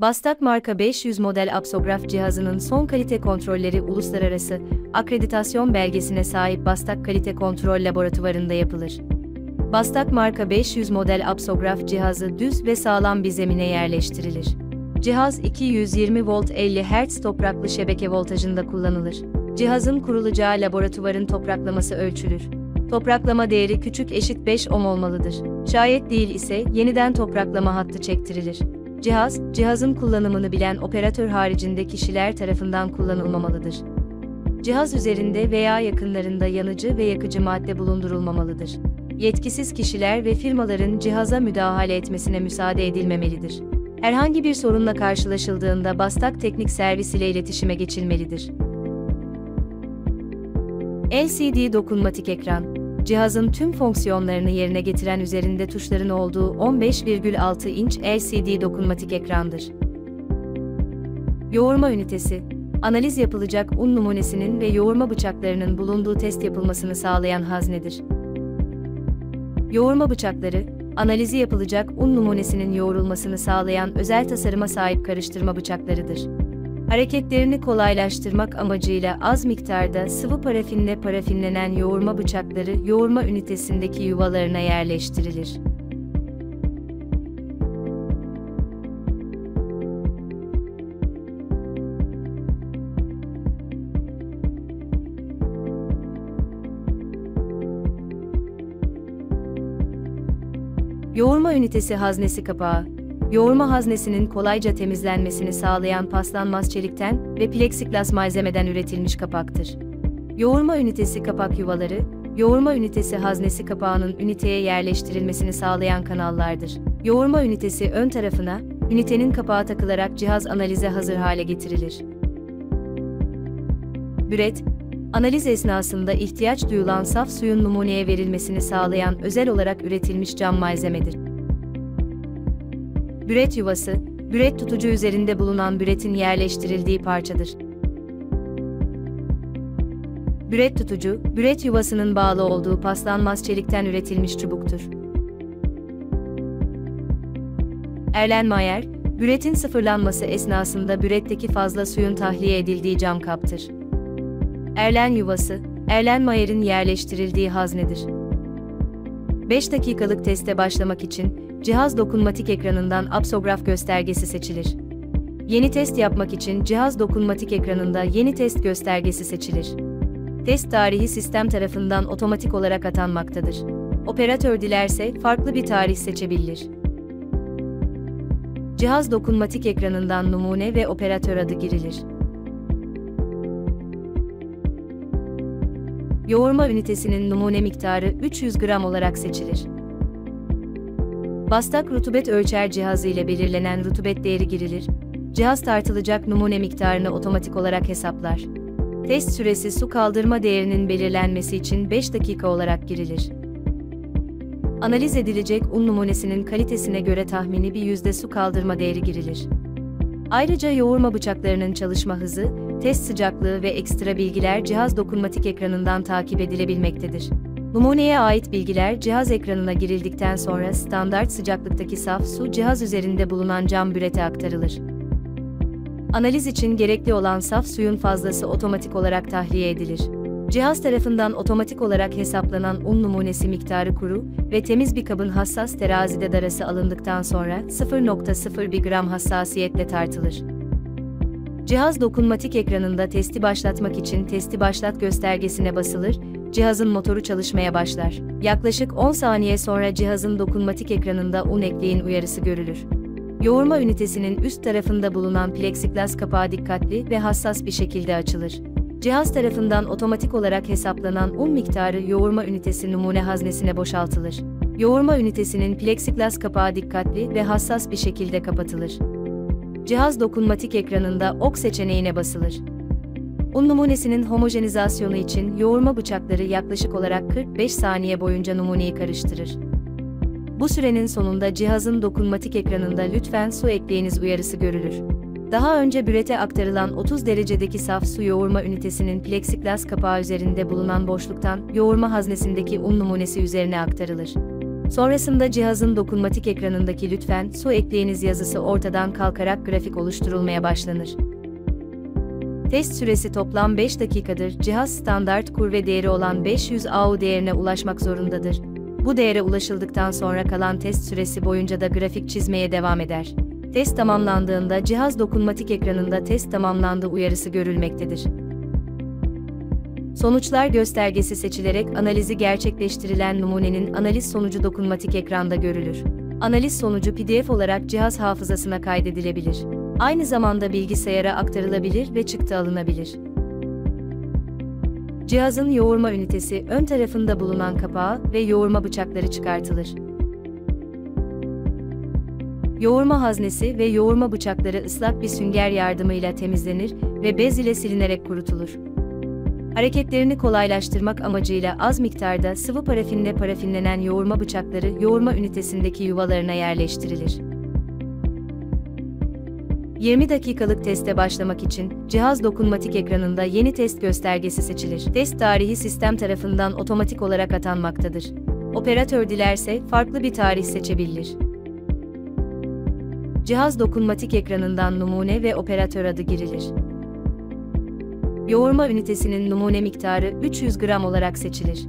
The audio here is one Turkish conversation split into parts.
Bastak marka 500 model apsograf cihazının son kalite kontrolleri uluslararası akreditasyon belgesine sahip Bastak Kalite Kontrol Laboratuvarında yapılır. Bastak marka 500 model apsograf cihazı düz ve sağlam bir zemine yerleştirilir. Cihaz 220 volt 50 Hz topraklı şebeke voltajında kullanılır. Cihazın kurulacağı laboratuvarın topraklaması ölçülür. Topraklama değeri küçük eşit 5 ohm olmalıdır. Şayet değil ise yeniden topraklama hattı çektirilir. Cihaz, cihazın kullanımını bilen operatör haricinde kişiler tarafından kullanılmamalıdır. Cihaz üzerinde veya yakınlarında yanıcı ve yakıcı madde bulundurulmamalıdır. Yetkisiz kişiler ve firmaların cihaza müdahale etmesine müsaade edilmemelidir. Herhangi bir sorunla karşılaşıldığında Bastak Teknik Servis ile iletişime geçilmelidir. LCD dokunmatik ekran, cihazın tüm fonksiyonlarını yerine getiren üzerinde tuşların olduğu 15,6 inç LCD dokunmatik ekrandır. Yoğurma ünitesi, analiz yapılacak un numunesinin ve yoğurma bıçaklarının bulunduğu test yapılmasını sağlayan haznedir. Yoğurma bıçakları, analizi yapılacak un numunesinin yoğrulmasını sağlayan özel tasarıma sahip karıştırma bıçaklarıdır. Hareketlerini kolaylaştırmak amacıyla az miktarda sıvı parafinle parafinlenen yoğurma bıçakları yoğurma ünitesindeki yuvalarına yerleştirilir. Yoğurma ünitesi haznesi kapağı. Yoğurma haznesinin kolayca temizlenmesini sağlayan paslanmaz çelikten ve pleksiklas malzemeden üretilmiş kapaktır. Yoğurma ünitesi kapak yuvaları, yoğurma ünitesi haznesi kapağının üniteye yerleştirilmesini sağlayan kanallardır. Yoğurma ünitesi ön tarafına, ünitenin kapağı takılarak cihaz analize hazır hale getirilir. Büret, analiz esnasında ihtiyaç duyulan saf suyun numuneye verilmesini sağlayan özel olarak üretilmiş cam malzemedir. Büret yuvası, büret tutucu üzerinde bulunan büretin yerleştirildiği parçadır. Büret tutucu, büret yuvasının bağlı olduğu paslanmaz çelikten üretilmiş çubuktur. Erlenmeyer, büretin sıfırlanması esnasında büretteki fazla suyun tahliye edildiği cam kaptır. Erlen yuvası, Erlenmeyer'in yerleştirildiği haznedir. 5 dakikalık teste başlamak için cihaz dokunmatik ekranından apsograf göstergesi seçilir. Yeni test yapmak için cihaz dokunmatik ekranında yeni test göstergesi seçilir. Test tarihi sistem tarafından otomatik olarak atanmaktadır. Operatör dilerse farklı bir tarih seçebilir. Cihaz dokunmatik ekranından numune ve operatör adı girilir. Yoğurma ünitesinin numune miktarı 300 gram olarak seçilir. Bastak rutubet ölçer cihazı ile belirlenen rutubet değeri girilir. Cihaz tartılacak numune miktarını otomatik olarak hesaplar. Test süresi su kaldırma değerinin belirlenmesi için 5 dakika olarak girilir. Analiz edilecek un numunesinin kalitesine göre tahmini bir yüzde su kaldırma değeri girilir. Ayrıca yoğurma bıçaklarının çalışma hızı, test sıcaklığı ve ekstra bilgiler cihaz dokunmatik ekranından takip edilebilmektedir. Numuneye ait bilgiler cihaz ekranına girildikten sonra standart sıcaklıktaki saf su cihaz üzerinde bulunan cam bürete aktarılır. Analiz için gerekli olan saf suyun fazlası otomatik olarak tahliye edilir. Cihaz tarafından otomatik olarak hesaplanan un numunesi miktarı kuru ve temiz bir kabın hassas terazide darası alındıktan sonra 0.01 gram hassasiyetle tartılır. Cihaz dokunmatik ekranında testi başlatmak için testi başlat göstergesine basılır cihazın motoru çalışmaya başlar. Yaklaşık 10 saniye sonra cihazın dokunmatik ekranında un ekleyin uyarısı görülür. Yoğurma ünitesinin üst tarafında bulunan plexiglas kapağı dikkatli ve hassas bir şekilde açılır. Cihaz tarafından otomatik olarak hesaplanan un miktarı yoğurma ünitesi numune haznesine boşaltılır. Yoğurma ünitesinin plexiglas kapağı dikkatli ve hassas bir şekilde kapatılır. Cihaz dokunmatik ekranında OK seçeneğine basılır. Un numunesinin homojenizasyonu için yoğurma bıçakları yaklaşık olarak 45 saniye boyunca numuneyi karıştırır. Bu sürenin sonunda cihazın dokunmatik ekranında lütfen su ekleyiniz uyarısı görülür. Daha önce bürete aktarılan 30 derecedeki saf su yoğurma ünitesinin plexiglas kapağı üzerinde bulunan boşluktan yoğurma haznesindeki un numunesi üzerine aktarılır. Sonrasında cihazın dokunmatik ekranındaki lütfen su ekleyiniz yazısı ortadan kalkarak grafik oluşturulmaya başlanır. Test süresi toplam 5 dakikadır. Cihaz standart kur ve değeri olan 500 AU değerine ulaşmak zorundadır. Bu değere ulaşıldıktan sonra kalan test süresi boyunca da grafik çizmeye devam eder. Test tamamlandığında cihaz dokunmatik ekranında test tamamlandı uyarısı görülmektedir. Sonuçlar göstergesi seçilerek analizi gerçekleştirilen numunenin analiz sonucu dokunmatik ekranda görülür. Analiz sonucu PDF olarak cihaz hafızasına kaydedilebilir. Aynı zamanda bilgisayara aktarılabilir ve çıktı alınabilir. Cihazın yoğurma ünitesi ön tarafında bulunan kapağı ve yoğurma bıçakları çıkartılır. Yoğurma haznesi ve yoğurma bıçakları ıslak bir sünger yardımıyla temizlenir ve bez ile silinerek kurutulur. Hareketlerini kolaylaştırmak amacıyla az miktarda sıvı parafinle parafinlenen yoğurma bıçakları yoğurma ünitesindeki yuvalarına yerleştirilir. 20 dakikalık teste başlamak için cihaz dokunmatik ekranında yeni test göstergesi seçilir. Test tarihi sistem tarafından otomatik olarak atanmaktadır. Operatör dilerse farklı bir tarih seçebilir. Cihaz dokunmatik ekranından numune ve operatör adı girilir. Yoğurma ünitesinin numune miktarı 300 gram olarak seçilir.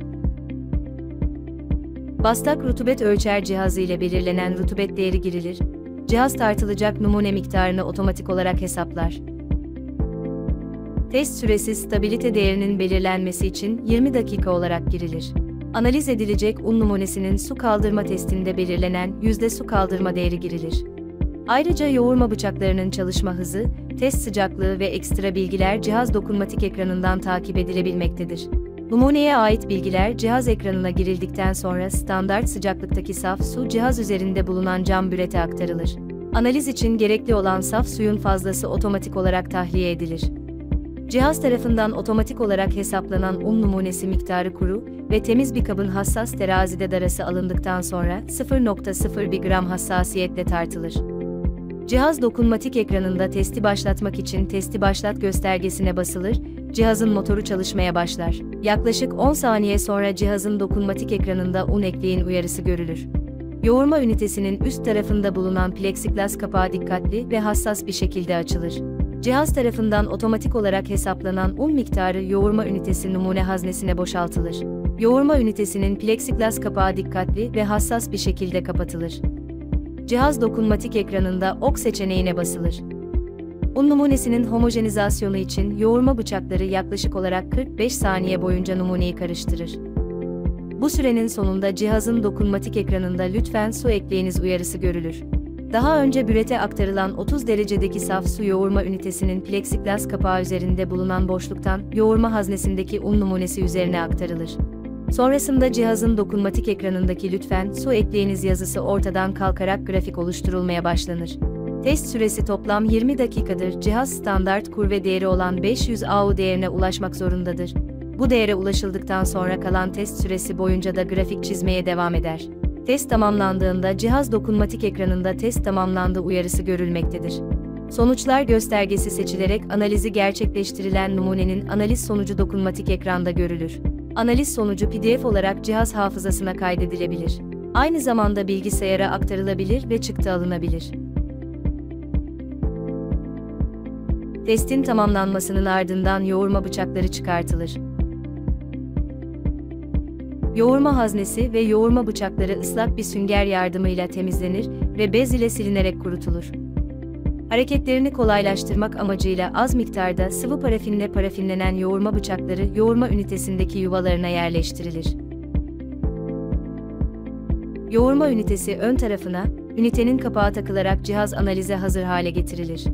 Bastak rutubet ölçer cihazı ile belirlenen rutubet değeri girilir. Cihaz tartılacak numune miktarını otomatik olarak hesaplar. Test süresi stabilite değerinin belirlenmesi için 20 dakika olarak girilir. Analiz edilecek un numunesinin su kaldırma testinde belirlenen yüzde su kaldırma değeri girilir. Ayrıca yoğurma bıçaklarının çalışma hızı, test sıcaklığı ve ekstra bilgiler cihaz dokunmatik ekranından takip edilebilmektedir. Numuneye ait bilgiler cihaz ekranına girildikten sonra standart sıcaklıktaki saf su cihaz üzerinde bulunan cam bürete aktarılır. Analiz için gerekli olan saf suyun fazlası otomatik olarak tahliye edilir. Cihaz tarafından otomatik olarak hesaplanan un numunesi miktarı kuru ve temiz bir kabın hassas terazide darası alındıktan sonra 0.01 gram hassasiyetle tartılır. Cihaz dokunmatik ekranında testi başlatmak için testi başlat göstergesine basılır, cihazın motoru çalışmaya başlar. Yaklaşık 10 saniye sonra cihazın dokunmatik ekranında un ekleyin uyarısı görülür. Yoğurma ünitesinin üst tarafında bulunan plexiglas kapağı dikkatli ve hassas bir şekilde açılır. Cihaz tarafından otomatik olarak hesaplanan un miktarı yoğurma ünitesi numune haznesine boşaltılır. Yoğurma ünitesinin plexiglas kapağı dikkatli ve hassas bir şekilde kapatılır. Cihaz dokunmatik ekranında OK seçeneğine basılır. Un numunesinin homojenizasyonu için yoğurma bıçakları yaklaşık olarak 45 saniye boyunca numuneyi karıştırır. Bu sürenin sonunda cihazın dokunmatik ekranında lütfen su ekleyiniz uyarısı görülür. Daha önce bürete aktarılan 30 derecedeki saf su yoğurma ünitesinin plexiglas kapağı üzerinde bulunan boşluktan yoğurma haznesindeki un numunesi üzerine aktarılır. Sonrasında cihazın dokunmatik ekranındaki lütfen su ekleyiniz yazısı ortadan kalkarak grafik oluşturulmaya başlanır. Test süresi toplam 20 dakikadır. Cihaz standart kur ve değeri olan 500 AU değerine ulaşmak zorundadır. Bu değere ulaşıldıktan sonra kalan test süresi boyunca da grafik çizmeye devam eder. Test tamamlandığında cihaz dokunmatik ekranında test tamamlandı uyarısı görülmektedir. Sonuçlar göstergesi seçilerek analizi gerçekleştirilen numunenin analiz sonucu dokunmatik ekranda görülür. Analiz sonucu PDF olarak cihaz hafızasına kaydedilebilir. Aynı zamanda bilgisayara aktarılabilir ve çıktı alınabilir. Testin tamamlanmasının ardından yoğurma bıçakları çıkartılır. Yoğurma haznesi ve yoğurma bıçakları ıslak bir sünger yardımıyla temizlenir ve bez ile silinerek kurutulur. Hareketlerini kolaylaştırmak amacıyla az miktarda sıvı parafinle parafinlenen yoğurma bıçakları yoğurma ünitesindeki yuvalarına yerleştirilir. Yoğurma ünitesi ön tarafına, ünitenin kapağı takılarak cihaz analize hazır hale getirilir.